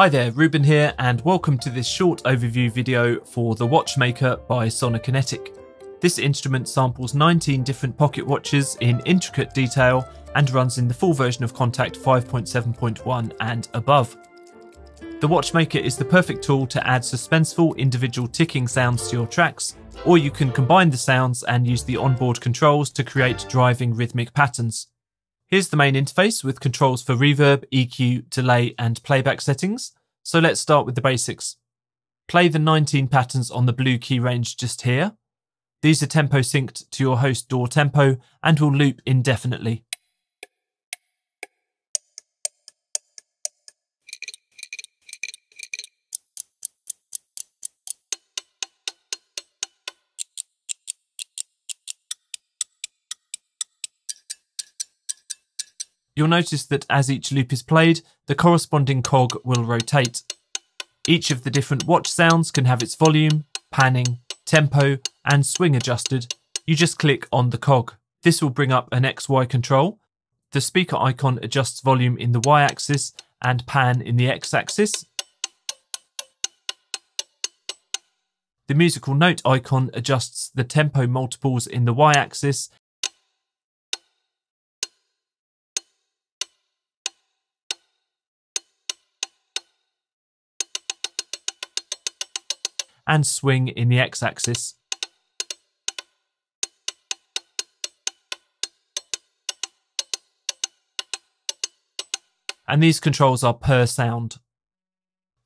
Hi there, Ruben here, and welcome to this short overview video for the Watchmaker by Sonokinetic. This instrument samples 19 different pocket watches in intricate detail and runs in the full version of Kontakt 5.7.1 and above. The Watchmaker is the perfect tool to add suspenseful individual ticking sounds to your tracks, or you can combine the sounds and use the onboard controls to create driving rhythmic patterns. Here's the main interface with controls for reverb, EQ, delay, and playback settings. So let's start with the basics. Play the 19 patterns on the blue key range just here. These are tempo synced to your host DAW tempo and will loop indefinitely. You'll notice that as each loop is played, the corresponding cog will rotate. Each of the different watch sounds can have its volume, panning, tempo, and swing adjusted. You just click on the cog. This will bring up an XY control. The speaker icon adjusts volume in the Y axis and pan in the X axis. The musical note icon adjusts the tempo multiples in the Y axis and swing in the x-axis. And these controls are per sound.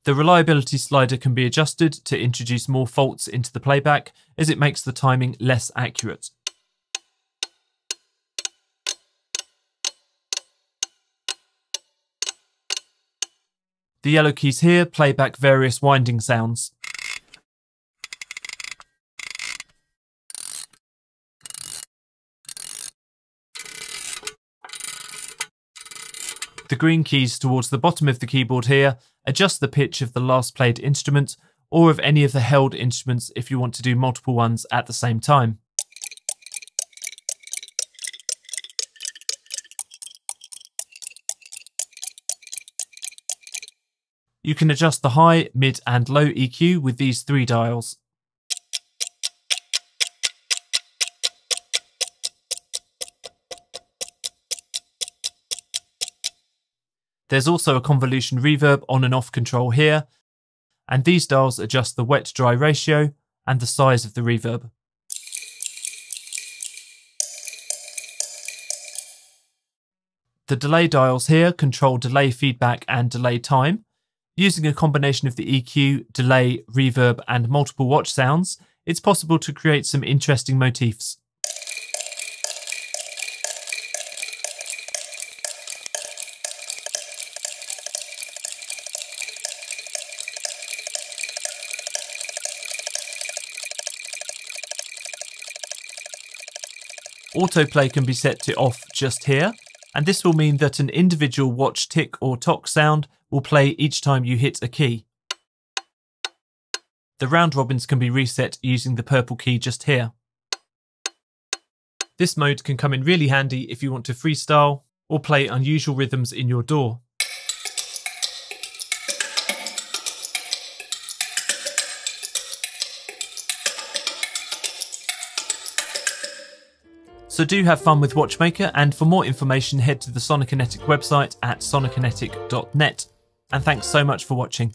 The reliability slider can be adjusted to introduce more faults into the playback as it makes the timing less accurate. The yellow keys here play back various winding sounds. The green keys towards the bottom of the keyboard here adjust the pitch of the last played instrument or of any of the held instruments if you want to do multiple ones at the same time. You can adjust the high, mid and low EQ with these three dials. There's also a convolution reverb on and off control here, and these dials adjust the wet-dry ratio and the size of the reverb. The delay dials here control delay feedback and delay time. Using a combination of the EQ, delay, reverb and multiple watch sounds, it's possible to create some interesting motifs. Autoplay can be set to off just here, and this will mean that an individual watch tick or tock sound will play each time you hit a key. The round robins can be reset using the purple key just here. This mode can come in really handy if you want to freestyle or play unusual rhythms in your DAW. So do have fun with Watchmaker, and for more information, head to the Sonokinetic website at sonokinetic.net. And thanks so much for watching.